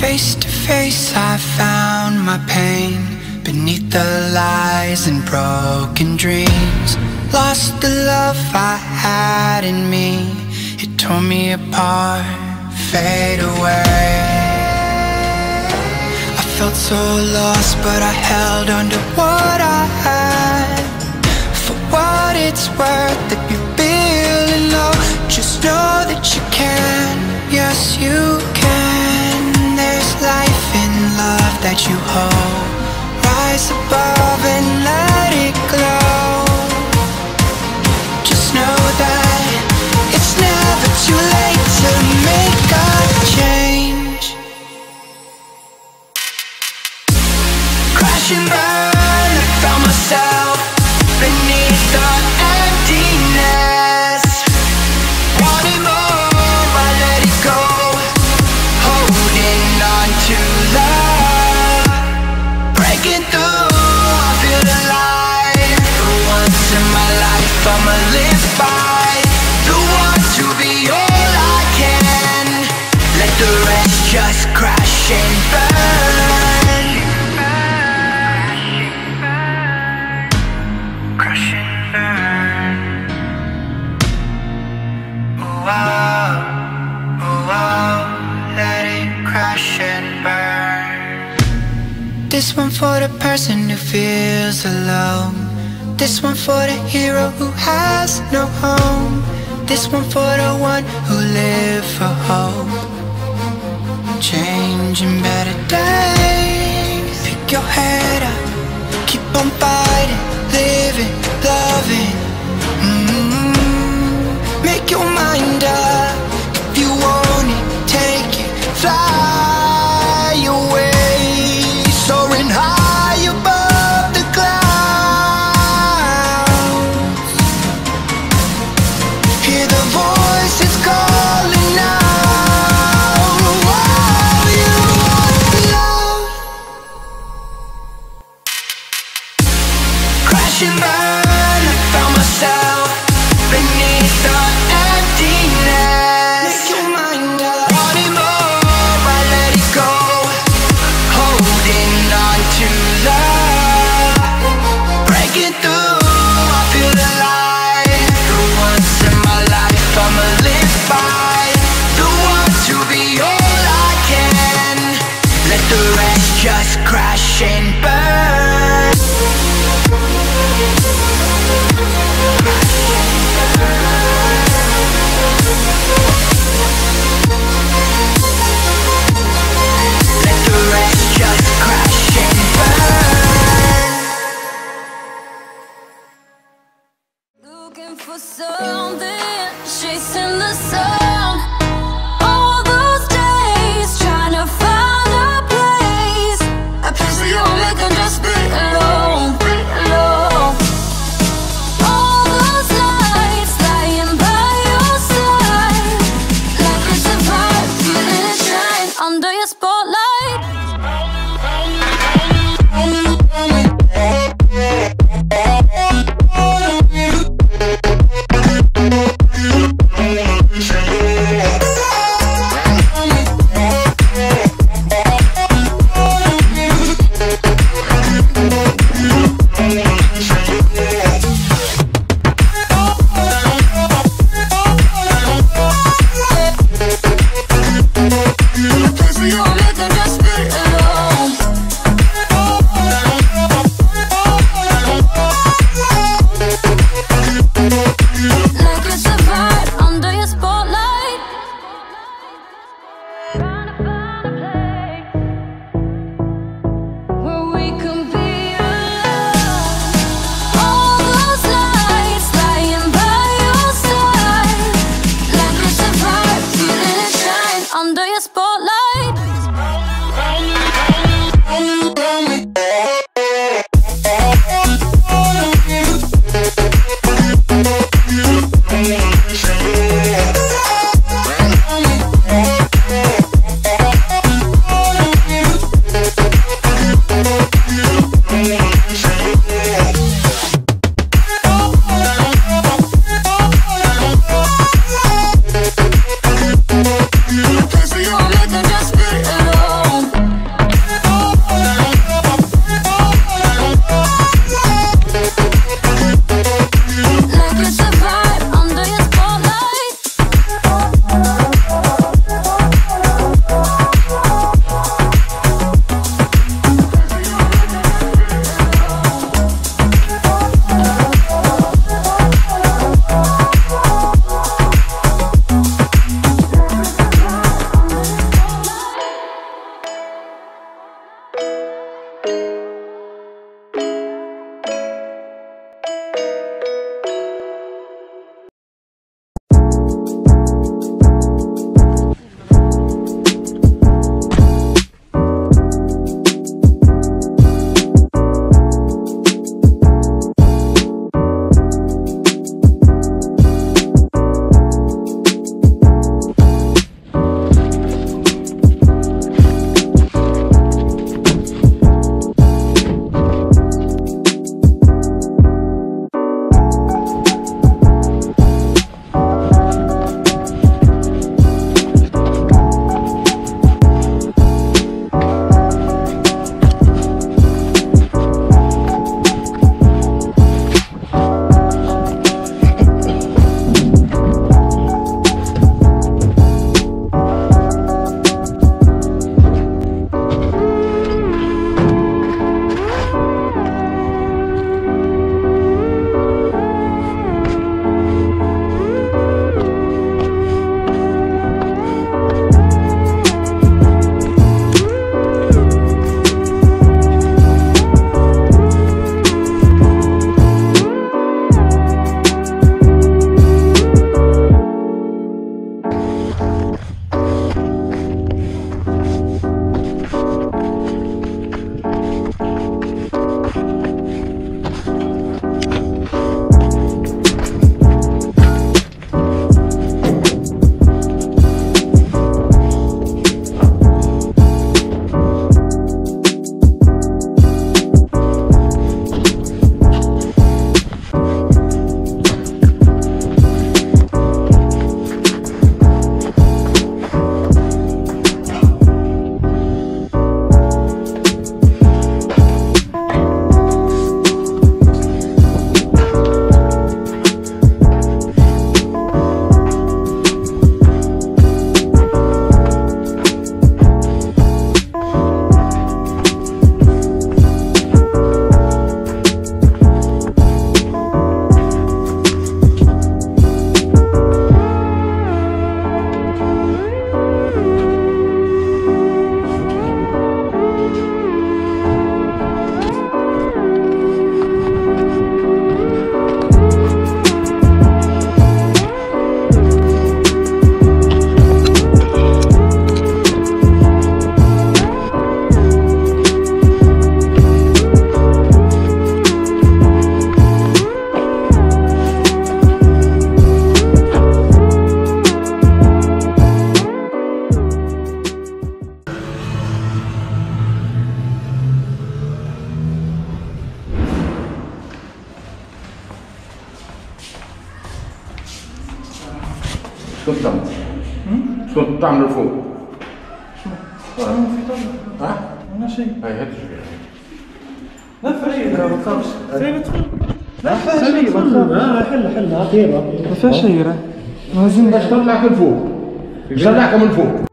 Face to face I found my pain Beneath the lies and broken dreams. Lost the love I had in me. It tore me apart, fade away. I felt so lost but I held on to what I had. For what it's worth if you're feeling low Just know that you can, yes you can that you hold. Rise above. one for the person who feels alone. This one for the hero who has no home. This one for the one who lives for hope Changing better days. pushing back love. شنو الطعم؟ شنو الطعم اللي فوق؟ شنو؟ الطعم في طعم هاي لا فريدة ما لا فيها شيء ما تخافش. حل حل اطيب ما فيها شيء ما زين باش طلعك لفوق طلعك من فوق